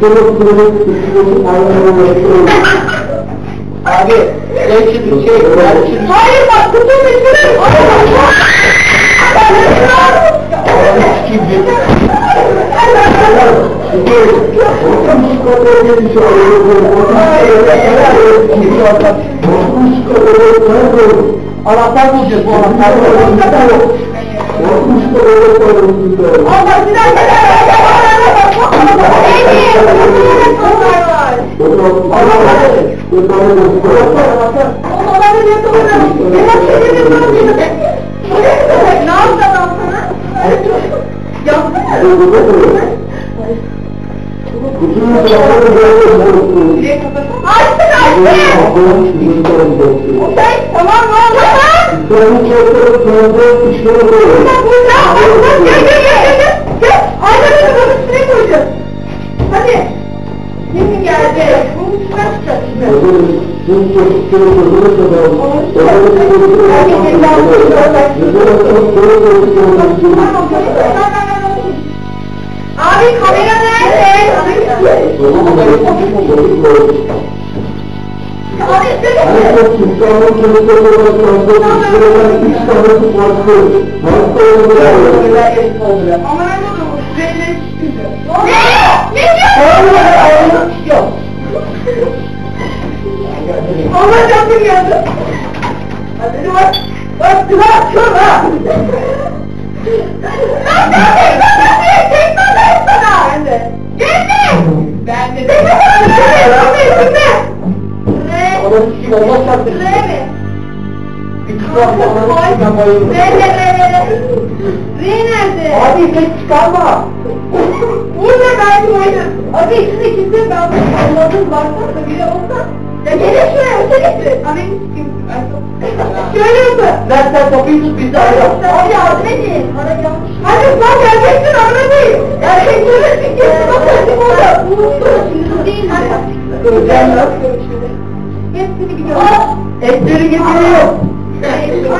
Gel gel. Abi, ben şimdi şey, ben şimdi Hayır bak kutu bitirir. gibi. Anahtar bulacağız bu anahtar. Allah bir dakika. Onları yapamadım. Benim şeyimi yapamadım. Ne yaptı adam sana? Yaptı. Açtın açtın. Okey tamam ne oldu? Burada burada gel Abi kamera nerede? Abi. Ne? Ne diyorsun? Allah canım geldi. Hadi bak. Bak kıvar kıvar ha. Lan ben sana bir tek sana sana. Ben de. Gelme. Ben de. Ben de. Ben de. Re. Re mi? Re re re re re. Re nerede? Abi ses çıkarma. Burada belki oynar. Abi içinde kimse ben anladım baksana da biri olsa. Ya gelin şuraya öte getirin. Abi kim? Şöyle yapın. Ver sen kapıyı tut biz de arayalım. Abi yardım edin. Ara yanlış. Hadi sen geleceksin ara değil. Erkeklerin fikirsi bakın burada. Unuttum. Değil. Göreceğim lan. Hepsini gidiyorum. Etleri getiriyor.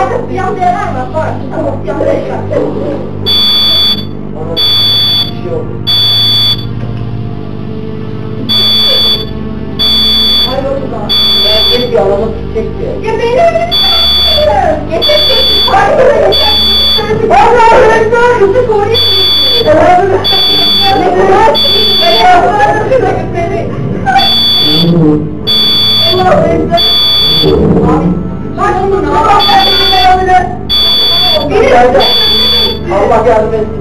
Artık bir yanda yarar var. Var. Tamam. Yanda yarar. Bir şey oldu. Ben alana tutacak diye. Ya beni öyle Yeter ki Hayır Allah Allah kızı koruyayım. Allah yardım etsin.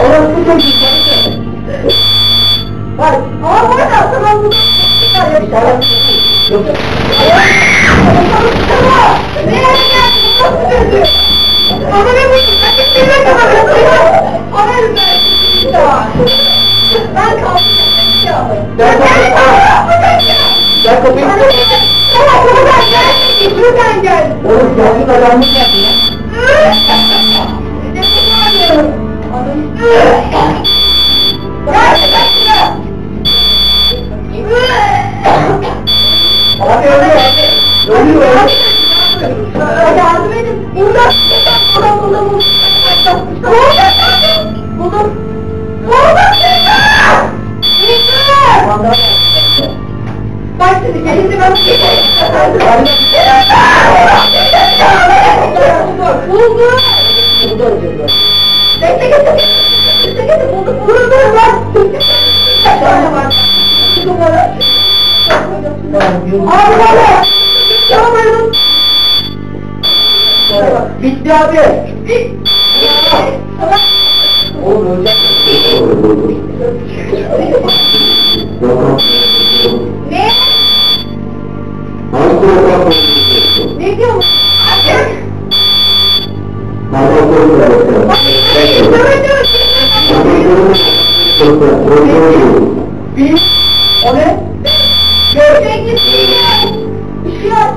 Orası çocuk. Bak. Bir tane Yok. Gel kapıyı tut. Şuradan gel. Oğlum geldi da yanlış yaptı ya. Abi ölüyor. Ölüyor. Yardım edin. Burada burada burada. Buldum. Buldum sizi. Bak şimdi gelince ben Buldum. Burada ölüyor. Bekle getir. Şöyle bak. Şu numara. Abi baba. Çalmayalım. Bitti abi. Tamam. Oğlum ölecek. Ne? Ne diyor bu? Artık. Bir, o ne? Sekiz, sekiz. Yok.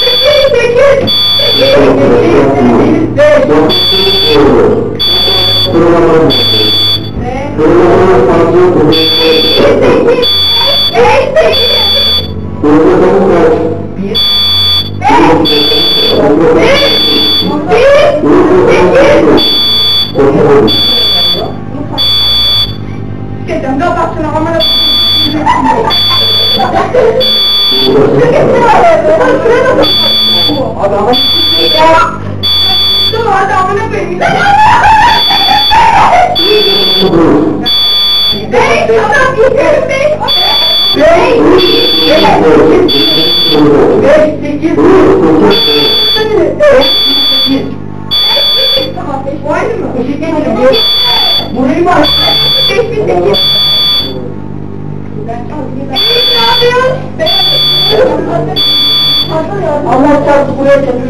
Sekiz, sekiz. Sekiz, Ne? Sekiz, beş, sekiz. Bir, Beş, beş, sekiz. Şeyden de baksana amına. adamın Dur hadi amına Beş. Var mı? Getirin. Bir, burayı bin sekiz. Beş ne yapıyorsun? Allah çarptı buraya çarptı.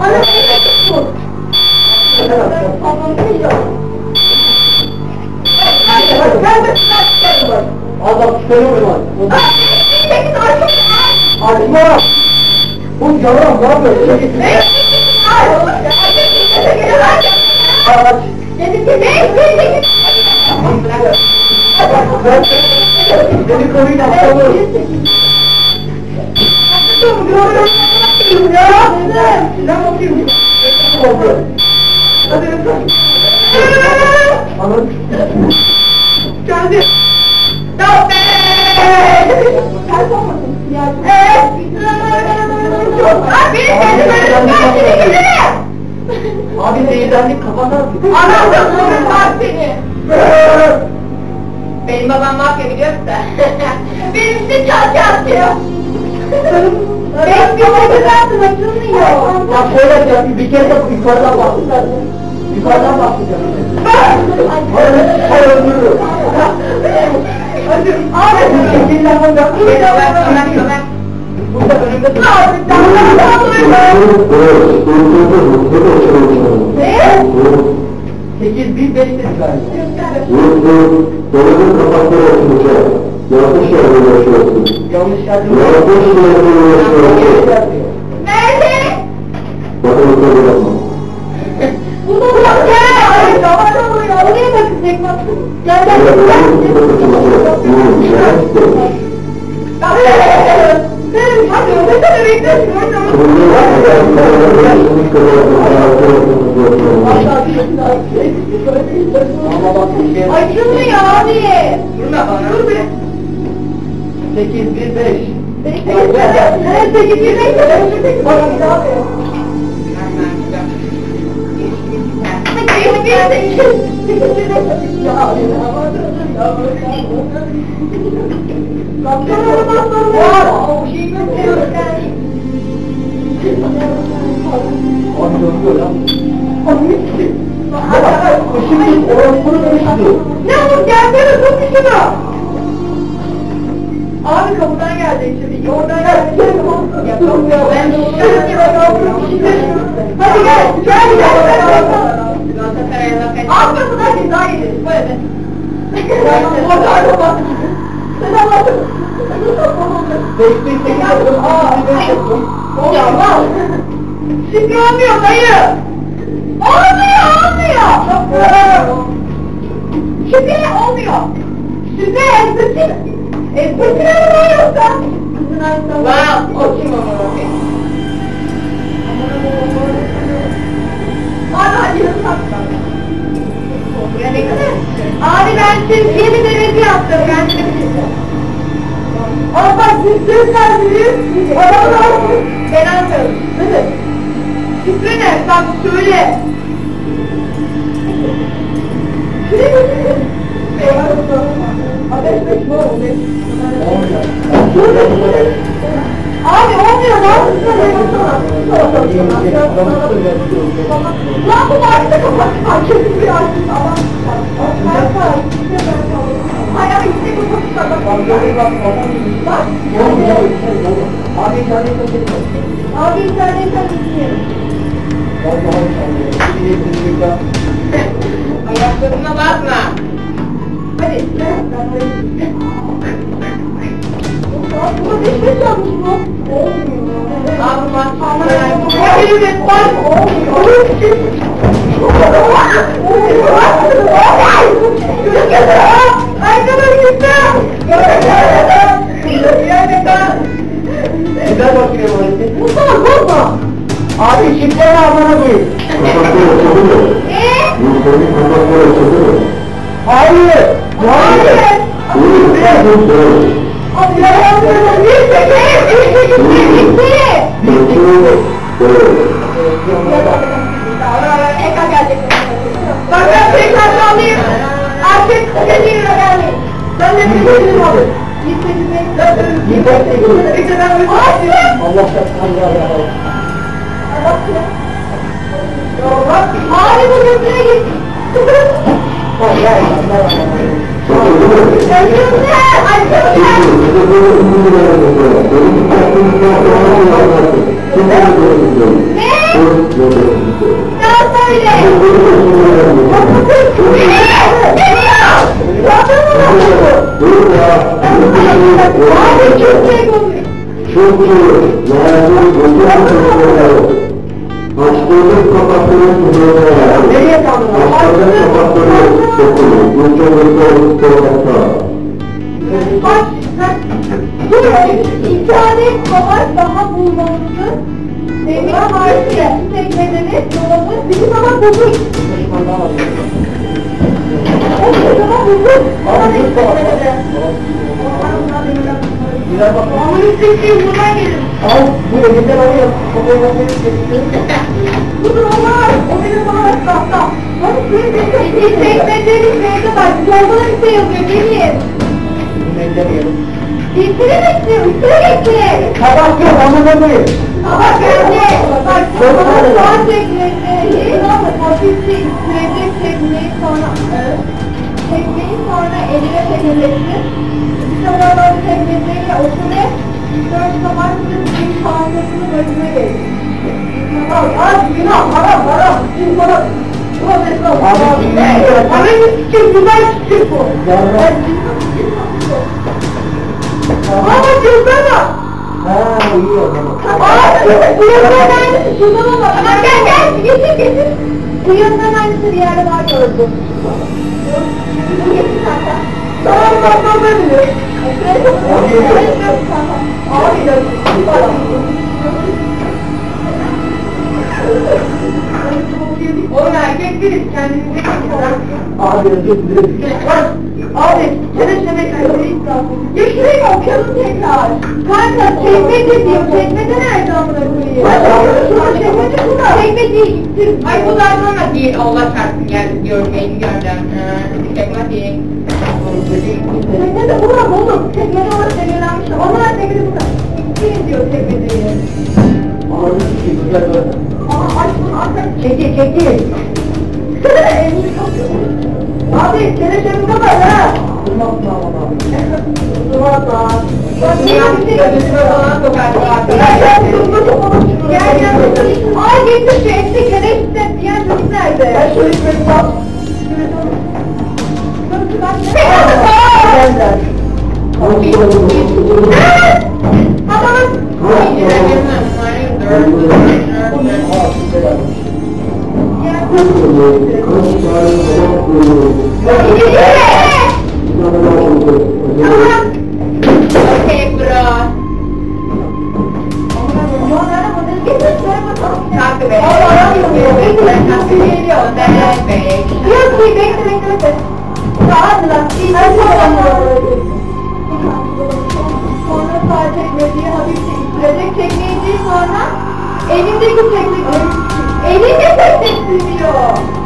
Ana beş bu. Allah çıkarıyor mu? Açma. Bu yalan ne yapıyor? Çekil. Aç. Beni koruyun aptalım. Oldu. Anladın mı? Geldi. Stop Abi benim kendime ben seni giderim. Abi zehirlendik kafadan. Anamda sorun var seni. Benim babam mafya biliyor musun? Benim için çal çal diyor. Benim bir kere zaten açılmıyor. Ya şöyle yapacağım, bir kere de yukarıdan bakacağım. Yukarıdan bakacağım. Hayır, öldürürüm. Abi Şekillen burada. Burada önümde dur. Ne? Sekiz bin beş yüz galiba. Yanlış yerde. Nerede? Bunu bak gel. Ay tamam tamam ya. Oraya bakacak bak. Gel gel gel. Benim hadi ne Açılmıyor abi. Durma bana. Dur be. 8, 1, 5. 8, 1, 5. 8, 1, 5. Bak bir daha yapıyorum. 8, 1, 5 abi, kapıdan gelecek şimdi. Oradan gelecek. Ben şöyle Hadi gel. Gel gel. Alt kapıdan biz daha yediriz. Böyle. Orada bak. Sen Allah'ım. Beş bin sekiz bin beş bin Ya bak. Şimdi olmuyor dayı. Olmuyor olmuyor. Şimdi olmuyor. Ezbesin. Ezbesin aramıyorsa. Kızın aynısından. Wow. O kim ama? Abi hadi. Ne kadar? Abi ben siz yeni derece yaptım. Ben de Ama bak biz söz verdiniz. Adamlar ben. Hadi. Şifre ne? Bak söyle. Abi olmuyor lan. Lan bu markete kapat. Kesin bir açsın. Abi çok iyi. Abi interneten izliyorum. Vallahi. İyi bir ya. Ayaklarına basma. Hadi. Bu düşme çalmış bu. Olmuyor. Abi bak. Hayır be bak. Güzel bakıyor orası. Mustafa korkma. Abi şifreni almana koyayım. Hayır. Hayır. Bak ben tekrar alayım. Artık dediğim önemli. Ben de bir şey aldım. Allah şahsına Abi bu götüne git. Götüne. Açılsın. Daha söyle. Abi çok şey olmuş. Hastalık kapatılır mı? Nereye kaldın? Hastalık kapatılır. Uçurluk sokakta. Bak. Bu internet var daha bulmamızı. Demir marşı tekneleri dolabı bizim ama bulduk. Ama ne üstteki buradan gelir. Al bu elinde var ya. Bakayım. Bu da var. O benim bana tahta. Bak bir bir tekneleri şeyde var. Yolda da bir şey yazıyor. Gelin. Üstüne bekliyor. Üstüne bekliyor. Tabak yok amına koyayım. Ama bence bak sonra soğan tekneleri hafifçe sürecek tekneyi sonra tekneyi sonra eline. Bir sonra tekneleri oturup dört zaman bir sağlıklı bölüme gelir. Al al günah haram haram. Biz bana bir küçük güzel küçük bu. Ama cüzdana. Ha iyi o zaman. Aa, Kıyımdan aynısı şuradan bak. Gel gel getir getir. Kıyımdan aynısı bir yerde var gördüm. Oğlum erkek kendinize bakın. Abi özür dilerim. Abi, sene sene kaydeyi Ya şurayı okuyalım tekrar. Kanka, çekmece diyor. Çekmece nerede amına koyayım? Şurada çekmece şurada. Çekmeceyi gittim. Ay bu zaten ama değil. Allah çarpsın geldi görmeyi gördüm. Ee, çekme değil. Çekmece burada oğlum. Çekmece orada çekmelenmiş. Onlar çekmece burada. İkiniz diyor çekmeceyi. Güzel böyle. Ama aç bunu aç. Çekil çekil. Elini kapıyor. Abi, sene sene kapat ha. Mı ama abi? Şey falan sokardı Gel gel. Ay getir şu eski kereçte diğer çocuk nerede? Ben şöyle bir bak. Benden. Adamın Elinde bir teknik. Elinde bir teknik biliyor.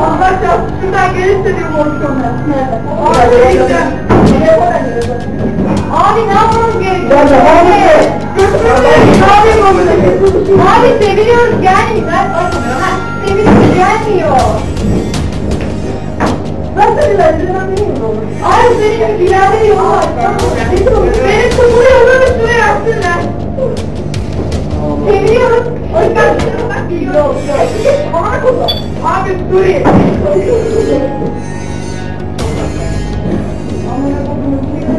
Allah çarpsın. Şuradan gelirse diyorum ortamda. Abi ne yapmamız gerekiyor? Abi. Abi seviliyoruz. Ha, Seviliyoruz gelmiyor. Nasıl ilerledim Abi senin bir ileride yolu var. Benim kızımı yolunu şuraya açsınlar. Seviyoruz. O yüzden bak geliyor. Aman kuzum. Abi Suriye.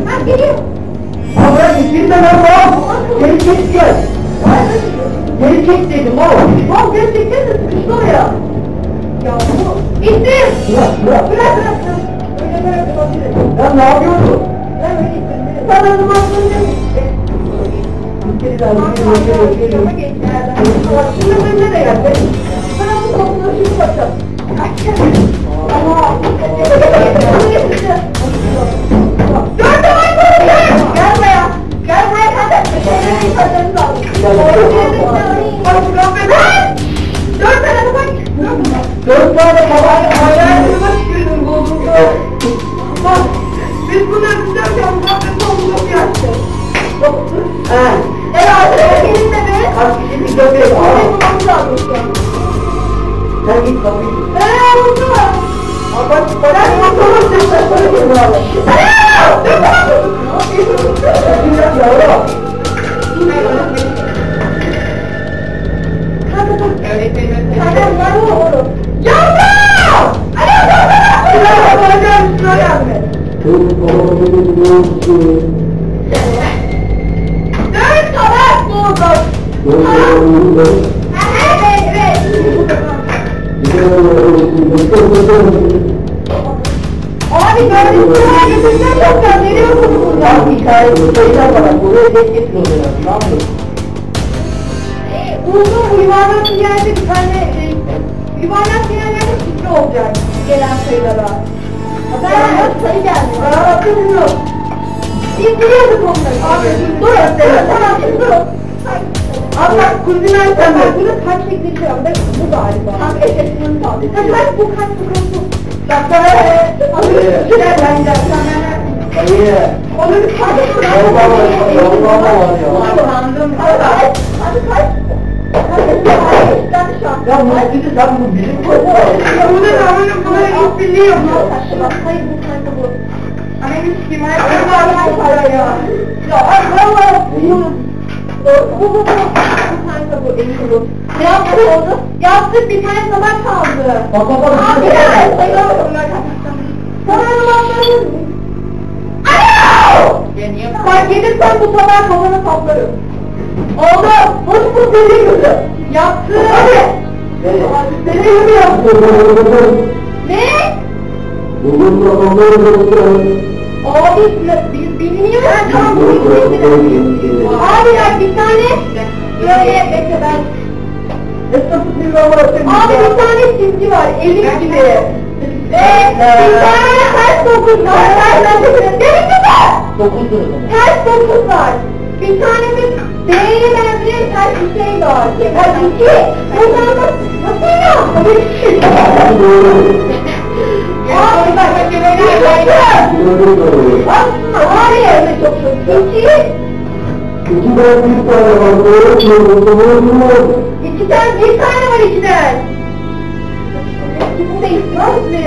Ha geliyor. Ama gitme lan oğlum. Geri çek gel. Geri çek dedim oğlum. Oğlum gerçekten de sıkıştı oraya. Ya bu. İttim. Bırak bırak. Bırak bırak. Öyle yapabilirim. Ya ne yapıyorsun? Ben öyle ittim. Sen o Bir bir kere bir kere bir kere. Şimdi önüne de geldi. Sana bu topunu şimdi bakacağım. Ama. Dört zaman konuşuyor. Gel buraya. Gel buraya kardeşim. Şeyleri yıkadığınızı al. Bak kahveden. Dört tane bak. Dört tane babay Hayalime tükürdüm bozuldu. Bak. Biz bunları tutarken kahve solunu yaştı. He. Evet arkadaşlar gelin de be. Kaç kişi bir köpek Kahve al. bulmamız lazım şu an. Sen git kapıyı tut. Eee oldu. Al bak bak. Ben motoru sesler koyuyorum abi. Eee! Dur bak! Şimdi yavrum. Kanka dur. Öğretmenim. Kanka var mı oğlum? Yavrum! Alo yavrum! Şuraya bak, hocam, şuraya yardım et. Dört Abi gördüğünüz götürsen çok da veriyorsunuz burada. Bak hikaye bir şeyler var. Buraya geç getiriyorlar. Ne yapıyorsun? Uzun yuvarlak bir yerde bir tane yuvarlak bir yerlerde şifre olacak gelen sayılara. Ben sayı geldi. Bakın yok. Biz biliyorduk onları. Abi dur dur şimdi dur. Allah kuziler sen bak bunu kaç şey yaptı. Bu galiba. Tam eşekliğini kaldı. Kaç bu kaç bu kaç bu. Bak bana alır sürer bence. Hayır. Onu bir kaç. Yolda var, yolda var ya. Sandım. Hadi hadi kaç. Ya bu dedi sen bu bizim Ya bu da tamamen bunları ilk biliyor mu? Hayır bu kanka bu. Ama hiç kim ay var para ya. Ya Allah biliyorum. Bu bu bu. Bu kanka bu emin bu. Ne yaptı oldu? Yaptık bir tane tabak kaldı. Bak bak bak. Abi evet sayıyorum ben. Sana tabaklarım. Alo! Bak gelirsen bu tabağı kafana saplarım. Oldu. Boş bu deli gözü. Yaptı. Hadi. Deli gözü yaptı. Ne? Abi biz bilmiyoruz. Ben tamam bu Abi ya bir tane böyle bekle ben. Abi bir tane çizgi var elif gibi. Ve bir tane ters dokuz var. Ters dokuz. Demin mi zaman. Ters dokuz var. Bir tane de D'ye benzeyen ters bir şey var. Hadi iki. O zaman nasıl ya? Hadi iki. Abi bak. Bir Aslında var ya çok çok. İki. İki tane, bir tane var içten. İkisini de istemez mi?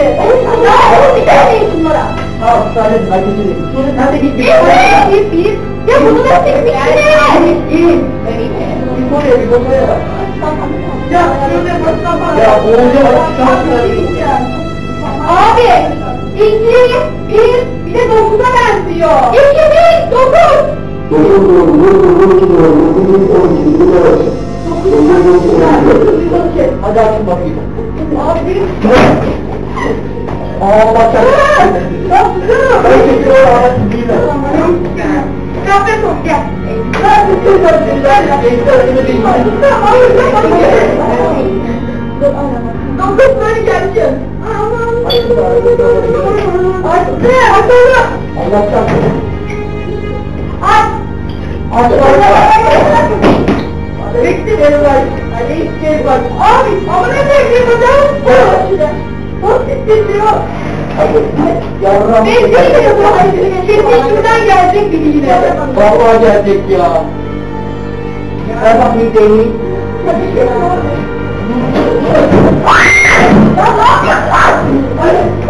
Ya oğlum bir tane isim var. Al, sadece acıcı. Sonra sen de git Bir, bir oraya. bir, bir. Ya bunu da tek bir tane. Git. Bir oraya, bir oraya bak. Ya şurada Mustafa. Ya oğulca bak, şansına Abi, iki, bir, bir de dokuza benziyor. İki, bir, dokuz. Hadi açın bakayım. Abi, Aa bak sen. Ben çekiyorum ama değil kahve sok gel. Ben de çekiyorum. Ben de Dokuz böyle gelsin. Açtı, açtı. Açtı, açtı. Allah çarpsın. Aç. Aç, aç, aç. Bekle beni bak. Hadi içeri bak. Abi ama ne bekliyor hocam? Nasıl hissediyor? Yavrum. Ben değilim bu. Kesin şuradan gelecek gibi yine. Vallahi gelecek ya. Ben bakayım deneyim. Stop!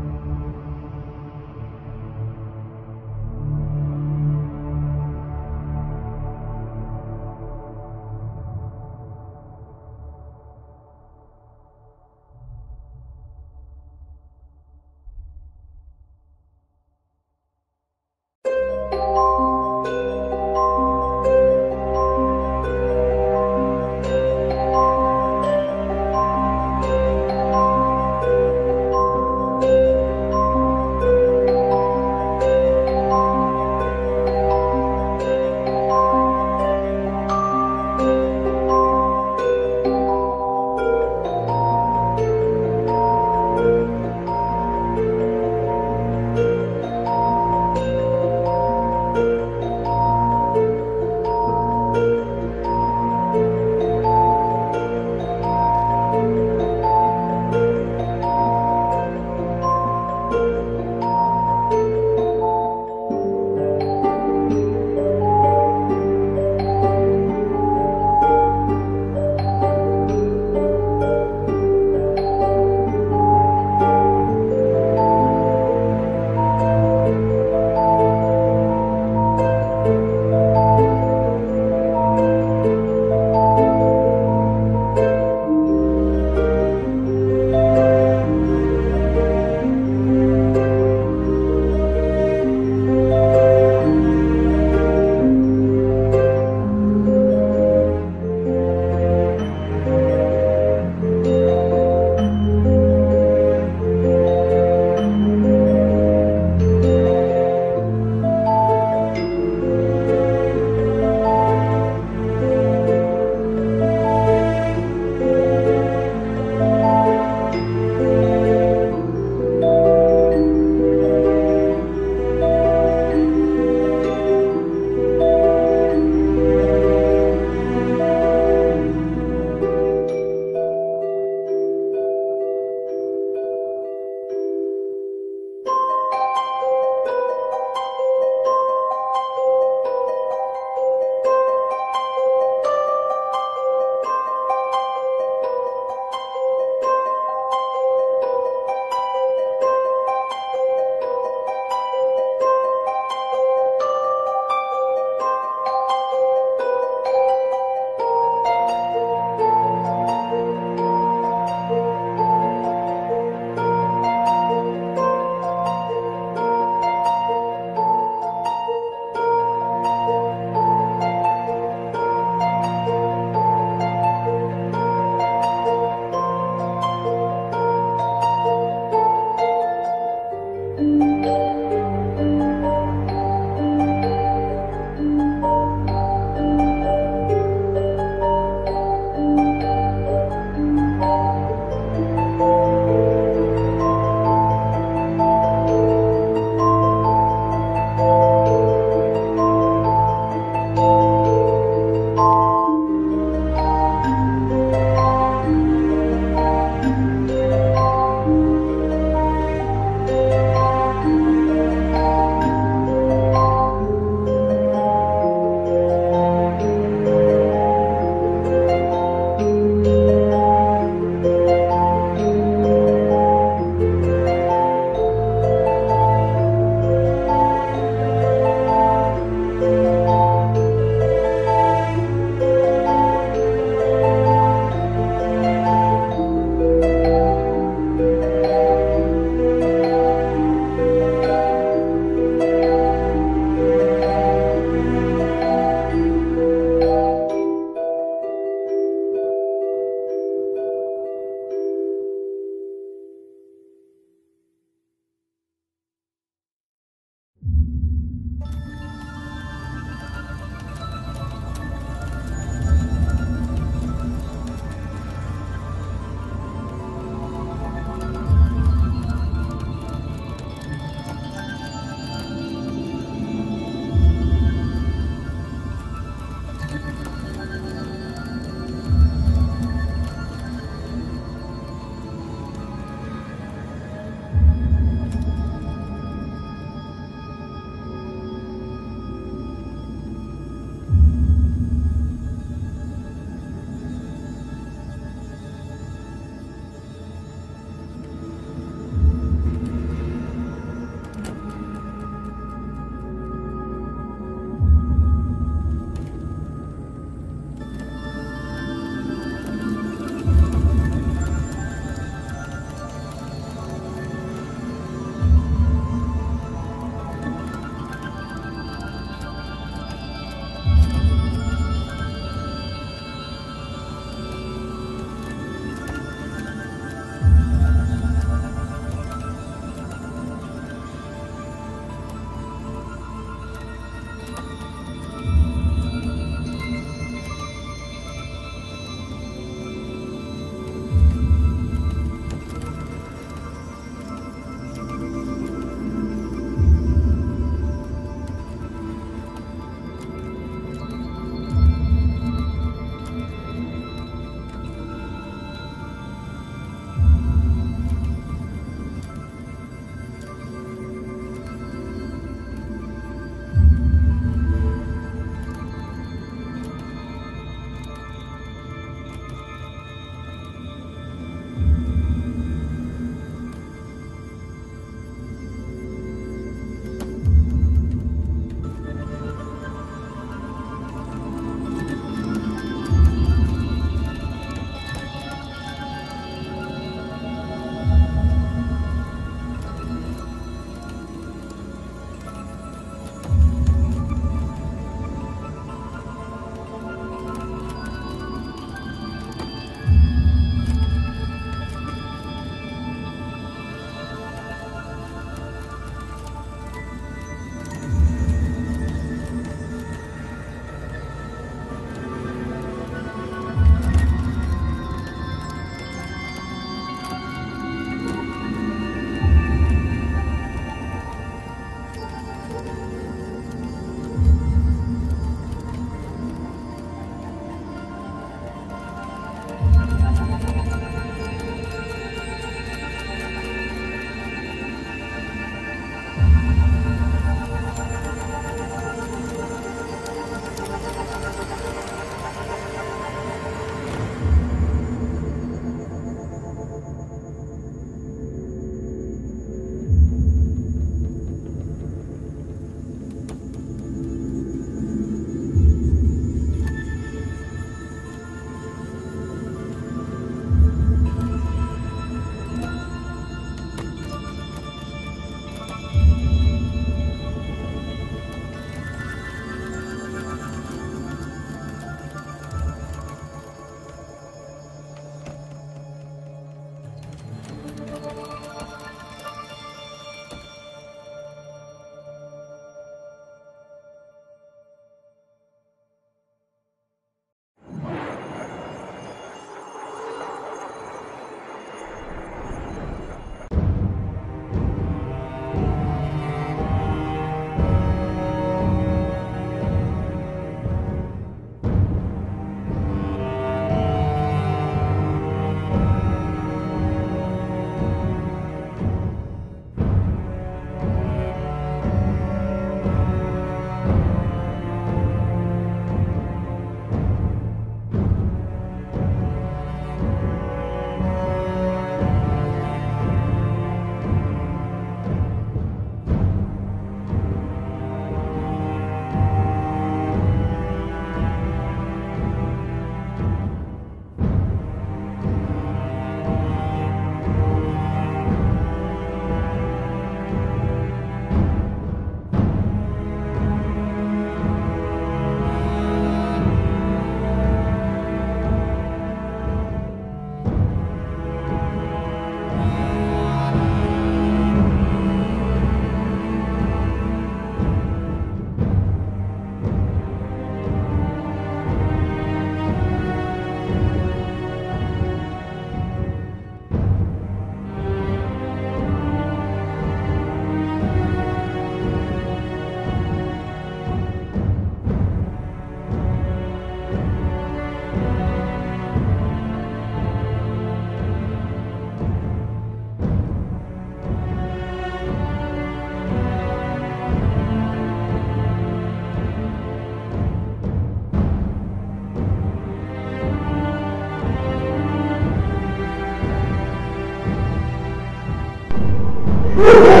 Woo!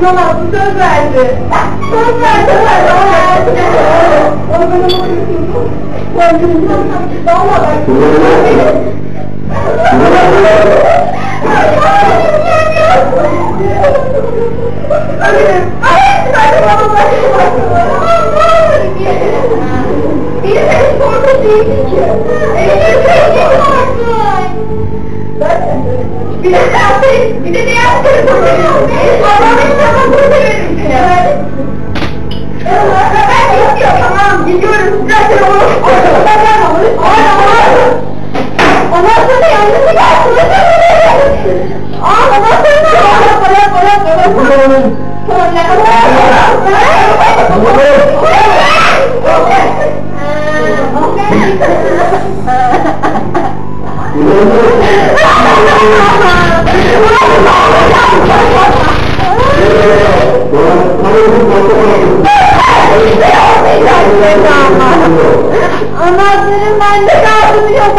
Bulamazsın söz verdi. Söz verdi. Söz verdi. Onu bana bakıyorsunuz. Ben gülümden Valla ben. Biri seni korkuttuğu için ki. Elini sevgi korktu. Oke. 哈哈哈哈哈哈！我老了，我老了，我老了。哈哈哈哈哈哈！엄마들은만드가없으려고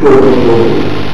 교통도